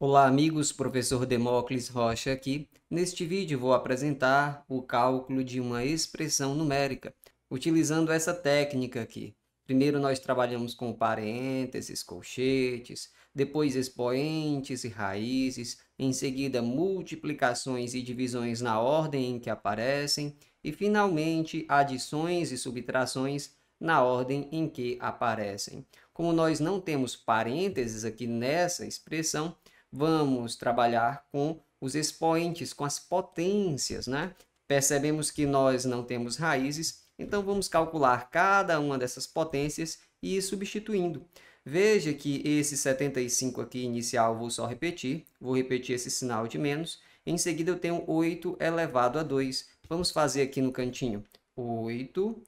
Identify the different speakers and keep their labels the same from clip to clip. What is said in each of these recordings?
Speaker 1: Olá amigos, professor Demócles Rocha aqui. Neste vídeo vou apresentar o cálculo de uma expressão numérica, utilizando essa técnica aqui. Primeiro nós trabalhamos com parênteses, colchetes, depois expoentes e raízes, em seguida multiplicações e divisões na ordem em que aparecem e finalmente adições e subtrações na ordem em que aparecem. Como nós não temos parênteses aqui nessa expressão, vamos trabalhar com os expoentes, com as potências, né? Percebemos que nós não temos raízes, então vamos calcular cada uma dessas potências e ir substituindo. Veja que esse 75 aqui inicial vou só repetir, vou repetir esse sinal de menos. Em seguida eu tenho 8 elevado a 2. Vamos fazer aqui no cantinho 8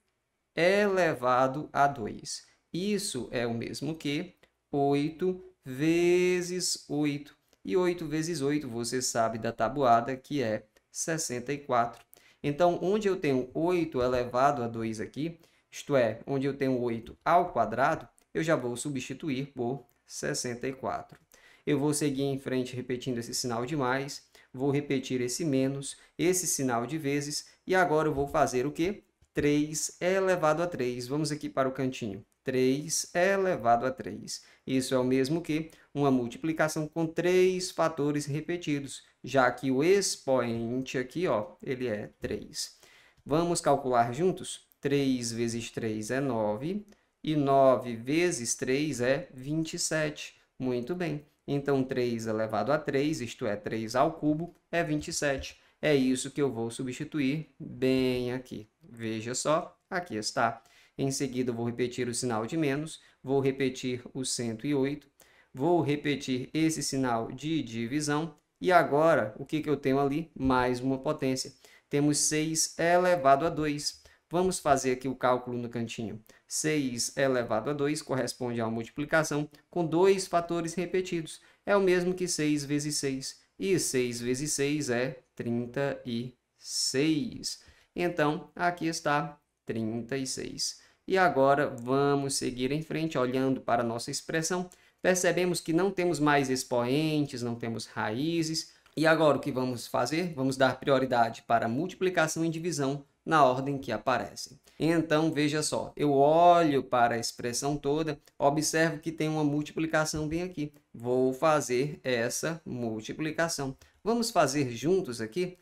Speaker 1: elevado a 2. Isso é o mesmo que 8 vezes 8. E 8 vezes 8, você sabe da tabuada, que é 64. Então, onde eu tenho 8 elevado a 2 aqui, isto é, onde eu tenho 8 ao quadrado, eu já vou substituir por 64. Eu vou seguir em frente repetindo esse sinal de mais, vou repetir esse menos, esse sinal de vezes, e agora eu vou fazer o quê? 3 elevado a 3. Vamos aqui para o cantinho. 3 elevado a 3. Isso é o mesmo que uma multiplicação com três fatores repetidos, já que o expoente aqui, ó, ele é 3. Vamos calcular juntos? 3 vezes 3 é 9 e 9 vezes 3 é 27. Muito bem. Então, 3 elevado a 3, isto é, 3 ao cubo, é 27. É isso que eu vou substituir bem aqui. Veja só, aqui está. Em seguida, vou repetir o sinal de menos, vou repetir o 108, vou repetir esse sinal de divisão, e agora, o que, que eu tenho ali? Mais uma potência. Temos 6 elevado a 2. Vamos fazer aqui o cálculo no cantinho. 6 elevado a 2 corresponde a uma multiplicação com dois fatores repetidos. É o mesmo que 6 vezes 6. E 6 vezes 6 é 36. Então, aqui está 36. E agora vamos seguir em frente, olhando para a nossa expressão. Percebemos que não temos mais expoentes, não temos raízes. E agora o que vamos fazer? Vamos dar prioridade para multiplicação e divisão na ordem que aparecem. Então, veja só, eu olho para a expressão toda, observo que tem uma multiplicação bem aqui. Vou fazer essa multiplicação. Vamos fazer juntos aqui?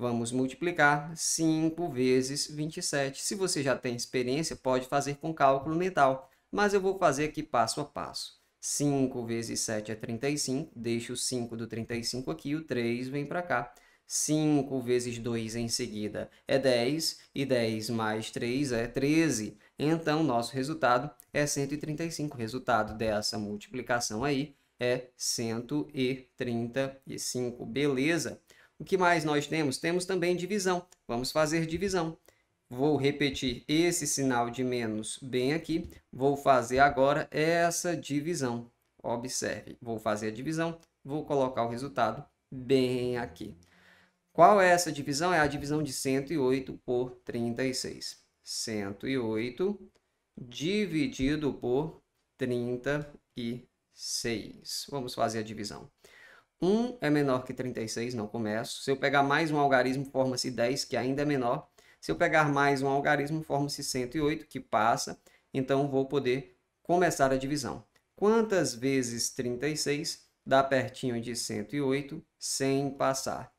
Speaker 1: Vamos multiplicar 5 vezes 27. Se você já tem experiência, pode fazer com cálculo mental, mas eu vou fazer aqui passo a passo. 5 vezes 7 é 35, deixo o 5 do 35 aqui, o 3 vem para cá. 5 vezes 2 em seguida é 10, e 10 mais 3 é 13. Então, nosso resultado é 135. O resultado dessa multiplicação aí é 135. Beleza? O que mais nós temos? Temos também divisão. Vamos fazer divisão. Vou repetir esse sinal de menos bem aqui. Vou fazer agora essa divisão. Observe, vou fazer a divisão, vou colocar o resultado bem aqui. Qual é essa divisão? É a divisão de 108 por 36. 108 dividido por 36. Vamos fazer a divisão. 1 é menor que 36, não começo. Se eu pegar mais um algarismo, forma-se 10, que ainda é menor. Se eu pegar mais um algarismo, forma-se 108, que passa. Então, vou poder começar a divisão. Quantas vezes 36 dá pertinho de 108 sem passar?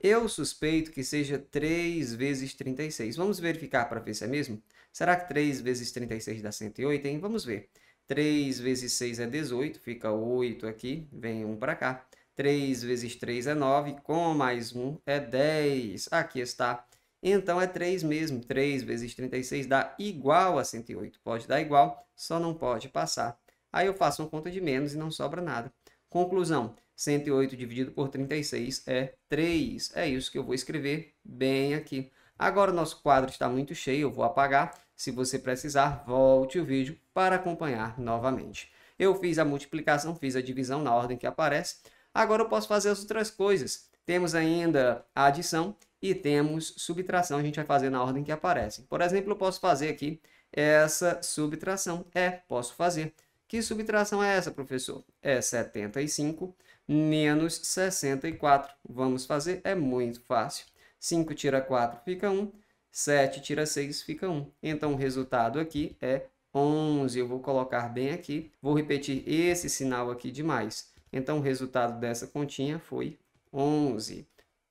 Speaker 1: Eu suspeito que seja 3 vezes 36. Vamos verificar para ver se é mesmo? Será que 3 vezes 36 dá 108, hein? Vamos ver. 3 vezes 6 é 18, fica 8 aqui, vem 1 para cá. 3 vezes 3 é 9, com mais 1 é 10. Aqui está. Então, é 3 mesmo. 3 vezes 36 dá igual a 108. Pode dar igual, só não pode passar. Aí eu faço uma conta de menos e não sobra nada. Conclusão, 108 dividido por 36 é 3. É isso que eu vou escrever bem aqui. Agora, o nosso quadro está muito cheio, eu vou apagar. Se você precisar, volte o vídeo para acompanhar novamente. Eu fiz a multiplicação, fiz a divisão na ordem que aparece. Agora eu posso fazer as outras coisas. Temos ainda a adição e temos subtração. A gente vai fazer na ordem que aparece. Por exemplo, eu posso fazer aqui essa subtração. É, posso fazer. Que subtração é essa, professor? É 75 menos 64. Vamos fazer, é muito fácil. 5 tira 4 fica 1, 7 tira 6 fica 1. Então o resultado aqui é 11. Eu vou colocar bem aqui, vou repetir esse sinal aqui de mais. Então o resultado dessa continha foi 11.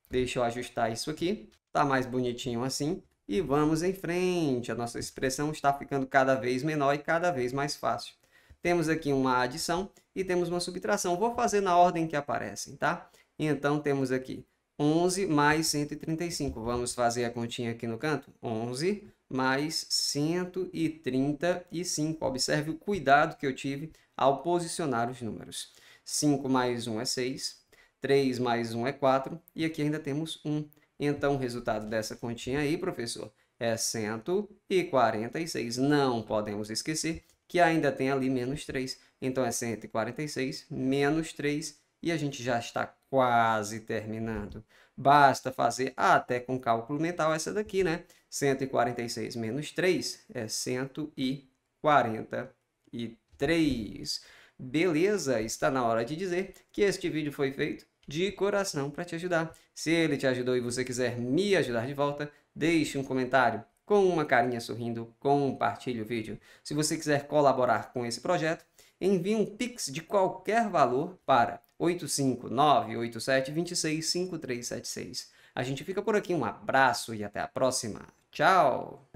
Speaker 1: Deixa eu ajustar isso aqui, tá mais bonitinho assim. E vamos em frente, a nossa expressão está ficando cada vez menor e cada vez mais fácil. Temos aqui uma adição e temos uma subtração. Vou fazer na ordem que aparecem, tá? Então, temos aqui 11 mais 135. Vamos fazer a continha aqui no canto? 11 mais 135. Observe o cuidado que eu tive ao posicionar os números. 5 mais 1 é 6, 3 mais 1 é 4 e aqui ainda temos 1. Então, o resultado dessa continha aí, professor, é 146. Não podemos esquecer que ainda tem ali menos 3. Então, é 146 menos 3 e a gente já está quase terminando. Basta fazer até com cálculo mental essa daqui, né? 146 menos 3 é 143. Beleza, está na hora de dizer que este vídeo foi feito de coração para te ajudar. Se ele te ajudou e você quiser me ajudar de volta, deixe um comentário com uma carinha sorrindo, compartilhe o vídeo. Se você quiser colaborar com esse projeto, envie um Pix de qualquer valor para 85987265376. A gente fica por aqui, um abraço e até a próxima. Tchau!